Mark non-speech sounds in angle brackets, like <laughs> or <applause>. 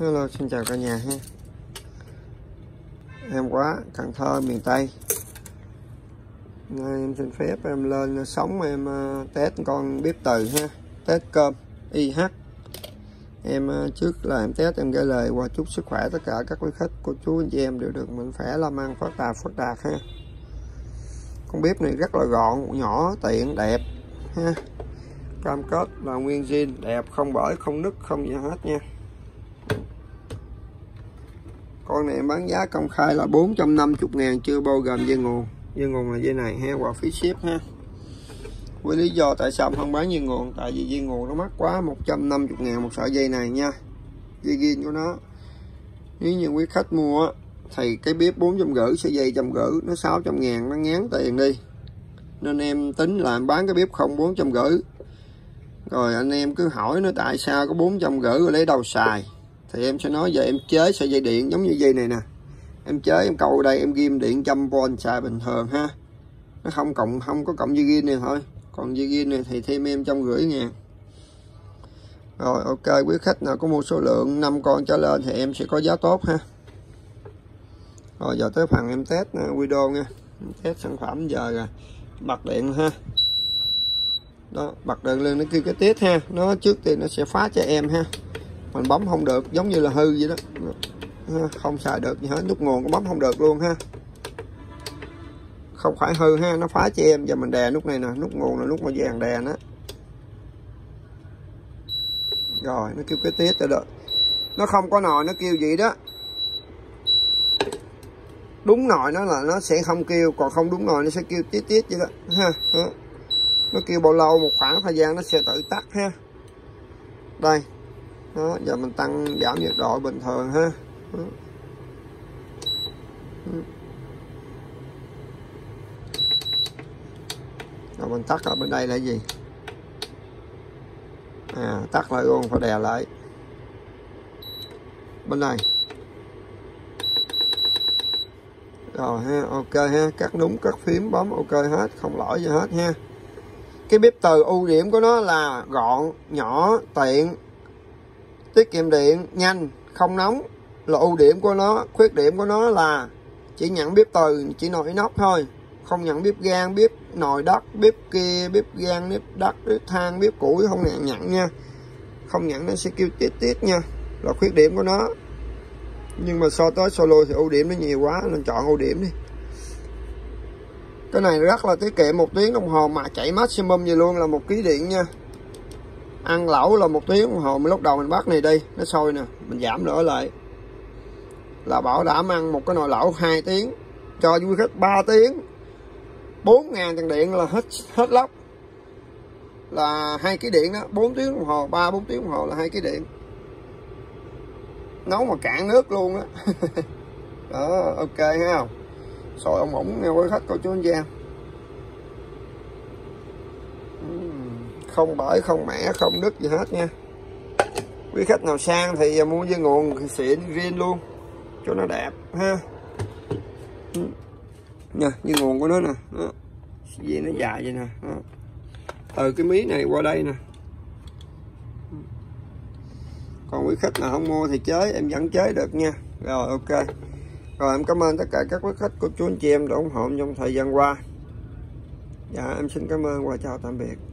Hello, xin chào cả nhà ha. Em quá, Cần Thơ, miền Tây. Nay em xin phép em lên sống em ờ, test con bếp từ ha. Test cơm IH. Em ờ, trước là em test em gửi lời qua chúc sức khỏe tất cả các quý khách cô chú anh chị em đều được mạnh khỏe làm ăn phát đạt phát đạt ha. Con bếp này rất là gọn, nhỏ, tiện, đẹp ha. Cam kết là nguyên zin, đẹp, không bể, không nứt, không gì hết nha con này em bán giá công khai là 450 ngàn, chưa bao gồm dây nguồn. Dây nguồn là dây này ha hoặc phí ship ha. Với lý do tại sao không bán dây nguồn? Tại vì dây nguồn nó mắc quá 150 ngàn một sợi dây này nha. Dây ghiên của nó. Nếu như quý khách mua thì cái bếp 450 sợi dây trăm rưỡi, nó 600 ngàn, nó ngán tiền đi. Nên em tính là em bán cái bếp không 450 rồi anh em cứ hỏi nó tại sao có 450 rồi lấy đâu xài thì em sẽ nói giờ em chế sợi dây điện giống như dây này nè. Em chế, em câu đây, em ghim điện trăm v xài bình thường ha. Nó không cộng, không có cộng dây ghim này thôi. Còn dây ghim này thì thêm em trong rưỡi ngàn rồi, ok, quý khách nào có mua số lượng 5 con trở lên thì em sẽ có giá tốt ha. Rồi, giờ tới phần em test video nha. Test sản phẩm giờ rồi. Bật điện ha. Đó, bật điện lên nó kêu cái tiết ha. Nó trước tiên nó sẽ phá cho em ha mình bấm không được, giống như là hư vậy đó. Không xài được gì hết, nút nguồn cũng bấm không được luôn ha. Không phải hư ha, nó phá cho em. Giờ mình đè nút này nè, nút nguồn là nút màu vàng đè nó. Rồi, nó kêu cái tiết rồi được. Nó không có nồi nó kêu gì đó. Đúng nồi nó là nó sẽ không kêu, còn không đúng nồi nó sẽ kêu tiết tiết vậy đó. Ha. Nó kêu bao lâu, một khoảng thời gian nó sẽ tự tắt ha. Đây đó, giờ mình tăng giảm nhiệt độ bình thường ha. Đó. rồi mình tắt ở bên đây là gì? À tắt lại luôn, phải đè lại. Bên này. Rồi ha, ok ha, cắt đúng cắt phím, bấm ok hết, không lỗi gì hết ha. Cái bếp từ ưu điểm của nó là gọn, nhỏ, tiện tiết kiệm điện, nhanh, không nóng. Là ưu điểm của nó, khuyết điểm của nó là chỉ nhận bếp từ, chỉ nồi inox thôi. Không nhận bếp gan, bếp nồi đất, bếp kia, bếp gan, bếp đất, bếp than, bếp củi, không nhận nhận nha. Không nhận nó sẽ kêu tiết tiết nha. Là khuyết điểm của nó. Nhưng mà so tới solo thì ưu điểm nó nhiều quá, nên chọn ưu điểm đi. Cái này rất là tiết kiệm, một tiếng đồng hồ mà chạy maximum gì luôn là một ký điện nha ăn lẩu là một tiếng đồng hồ mình lúc đầu mình bắt này đi, nó sôi nè, mình giảm lửa lại. Là bảo đảm ăn một cái nồi lẩu 2 tiếng, cho du khách 3 tiếng. 4 ngàn tiền điện là hết hết lóc. Là hai cái điện đó 4 tiếng đồng hồ 3 4 tiếng đồng hồ là hai cái điện. Nấu mà cạn nước luôn á. Đó. <laughs> đó ờ, ok ha. Không sôi ông ủng nghe quý khách coi chú anh chị em không bể không mẻ, không đứt gì hết nha. Quý khách nào sang thì mua với nguồn xịn, riêng luôn. Cho nó đẹp, ha. Nha như nguồn của nó nè. Đó. nó dài vậy nè. Đó. từ cái mí này qua đây nè. Còn quý khách nào không mua thì chế, em vẫn chế được nha. Rồi, ok. Rồi, em cảm ơn tất cả các quý khách của chú anh chị em đã ủng hộ trong thời gian qua. Dạ em xin cảm ơn và chào tạm biệt.